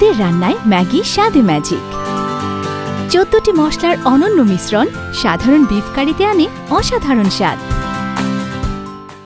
ঈদের রান্নায় ম্যাগি, স্বাদে ম্যাজিক চোদ্দটি মশলার অনন্য মিশ্রণ সাধারণ বিফ কারিতে আনে অসাধারণ স্বাদ।